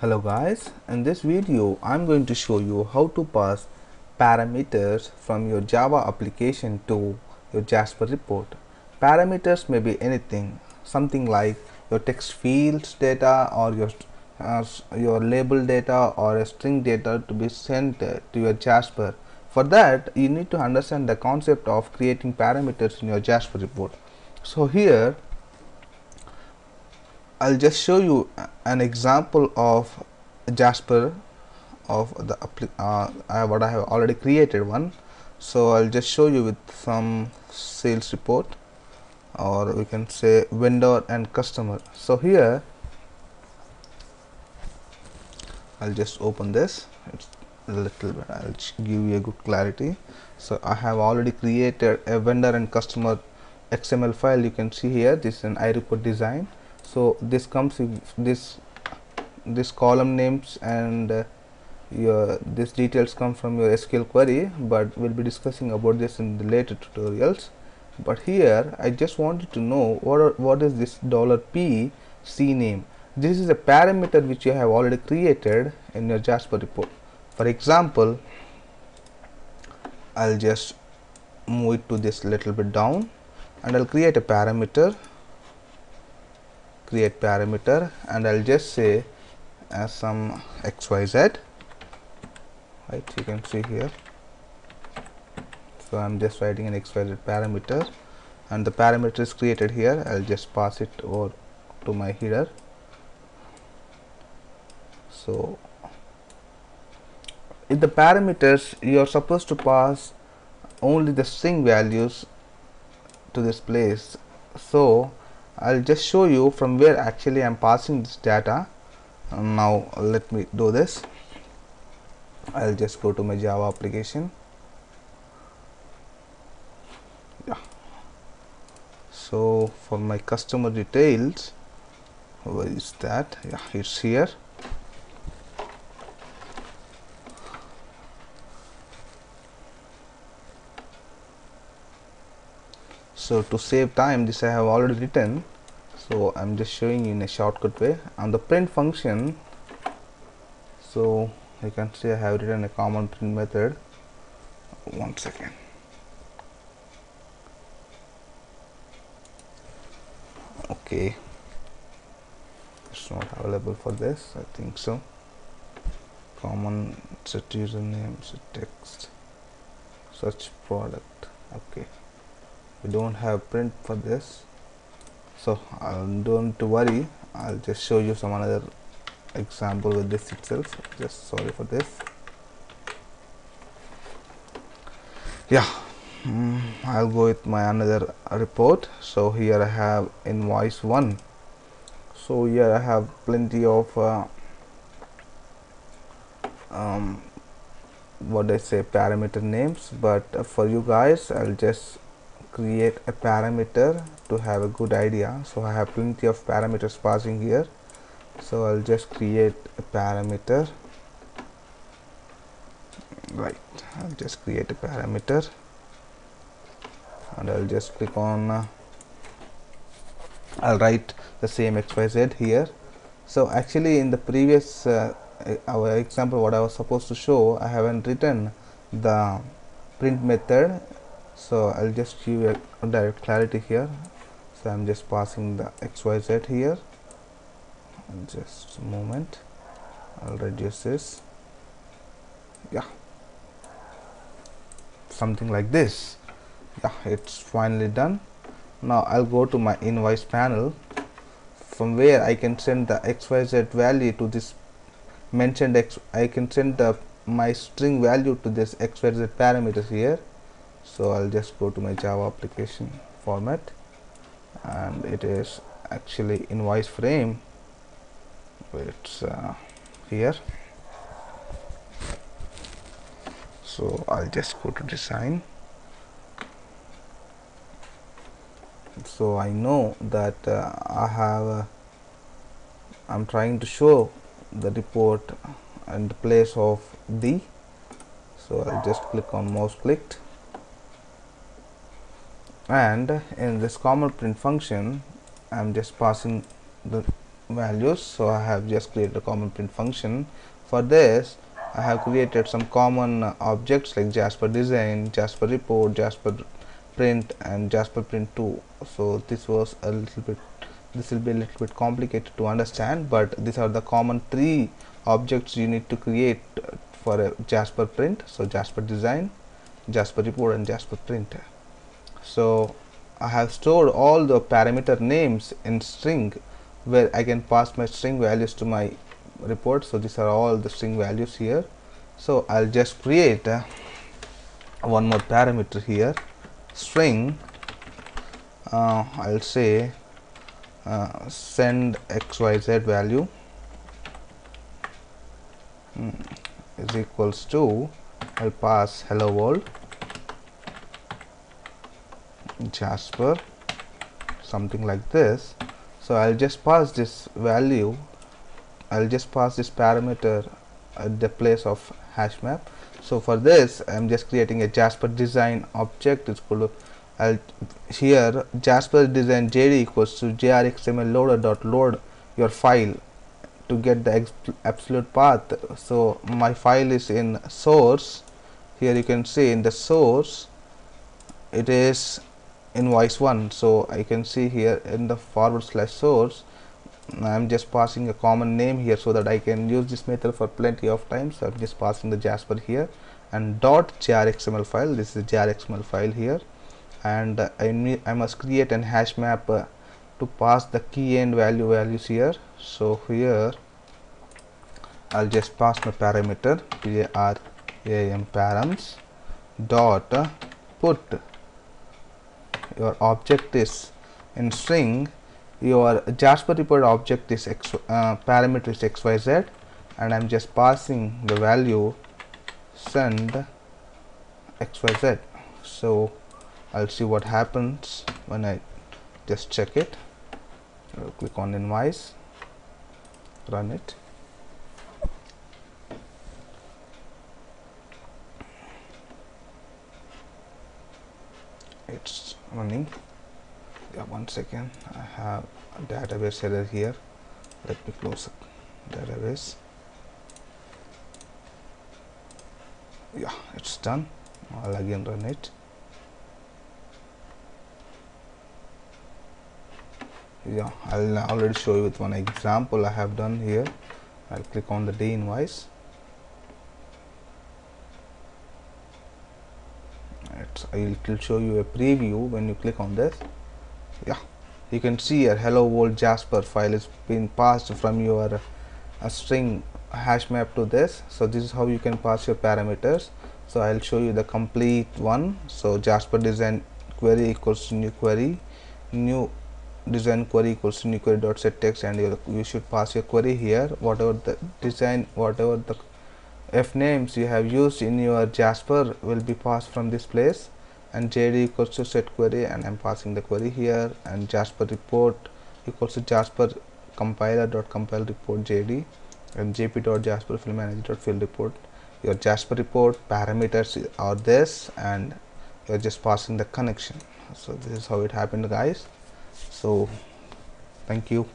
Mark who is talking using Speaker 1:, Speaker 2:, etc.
Speaker 1: Hello guys, in this video I'm going to show you how to pass parameters from your Java application to your Jasper report. Parameters may be anything, something like your text fields data or your uh, your label data or a string data to be sent to your Jasper. For that you need to understand the concept of creating parameters in your Jasper report. So here I'll just show you an example of Jasper of the uh, what I have already created one. So I'll just show you with some sales report or we can say vendor and customer. So here I'll just open this. It's a little bit I'll give you a good clarity. So I have already created a vendor and customer XML file. You can see here this is an iReport design so this comes this this column names and uh, your this details come from your SQL query but we'll be discussing about this in the later tutorials. But here I just wanted to know what are, what is this dollar $p name? this is a parameter which you have already created in your Jasper report. For example I'll just move it to this little bit down and I'll create a parameter create parameter and I'll just say as some xyz right you can see here. So I'm just writing an xyz parameter and the parameter is created here. I'll just pass it over to my header. So in the parameters you are supposed to pass only the string values to this place. So I'll just show you from where actually I'm passing this data. Um, now let me do this. I'll just go to my Java application. Yeah. So for my customer details where is that? Yeah it's here so to save time this I have already written. So I'm just showing you in a shortcut way. On the print function so you can see I have written a common print method. One second. Okay. It's not available for this I think so. Common set username set text search product. Okay we don't have print for this. So uh, don't worry. I'll just show you some another example with this itself. Just sorry for this. Yeah. Mm, I'll go with my another report. So here I have invoice 1 so here I have plenty of uh, um, what I say parameter names. But uh, for you guys I'll just create a parameter to have a good idea. So I have plenty of parameters passing here. So I'll just create a parameter. Right I'll just create a parameter. And I'll just click on uh, I'll write the same xyz here. So actually in the previous uh, our example what I was supposed to show I haven't written the print method so I'll just give a direct clarity here. So I'm just passing the xyz here. Just a moment. I'll reduce this. Yeah. Something like this. Yeah it's finally done. Now I'll go to my invoice panel. From where I can send the xyz value to this mentioned x I can send the my string value to this xyz parameters here so I'll just go to my Java application format and it is actually invoice frame it's uh, here. So I'll just go to design. So I know that uh, I have uh, I'm trying to show the report and place of the. So I'll just click on mouse clicked and in this common print function I'm just passing the values. So I have just created a common print function. For this I have created some common uh, objects like Jasper design Jasper report Jasper print and Jasper print 2 so this was a little bit this will be a little bit complicated to understand but these are the common three objects you need to create for a Jasper print. So Jasper design Jasper report and Jasper print so I have stored all the parameter names in string where I can pass my string values to my report. So these are all the string values here. So I'll just create uh, one more parameter here. String uh, I'll say uh, send xyz value mm, is equals to I'll pass hello world Jasper something like this. So I'll just pass this value I'll just pass this parameter at the place of hash map. So for this I'm just creating a Jasper design object. It's called I'll here Jasper design JD equals to jrxml loader dot load your file to get the absolute path. So my file is in source. Here you can see in the source it is invoice 1 so I can see here in the forward slash source I'm just passing a common name here so that I can use this method for plenty of times. So I'm just passing the Jasper here and dot JRXML file. This is JRXML file here. And uh, I, I must create an hash map uh, to pass the key and value values here. So here I'll just pass my parameter param params dot uh, put your object is in string your Jasper report object is x uh, parameter is xyz and I'm just passing the value send xyz so I'll see what happens when I just check it. I'll click on invoice run it it's running. Yeah one second. I have a database error here. Let me close the database. Yeah it's done. I'll again run it. Yeah I'll already show you with one example I have done here. I'll click on the D invoice it will show you a preview when you click on this. Yeah. You can see a hello world jasper file is being passed from your uh, string hash map to this. So this is how you can pass your parameters. So i'll show you the complete one. So jasper design query equals new query. New design query equals new query dot set text and you should pass your query here. Whatever the design whatever the f names you have used in your jasper will be passed from this place. And jd equals to set query and i'm passing the query here. And jasper report equals to jasper compiler dot compile report jd and jp dot jasper fill manager dot fill report. Your jasper report parameters are this and you're just passing the connection. So this is how it happened guys. So thank you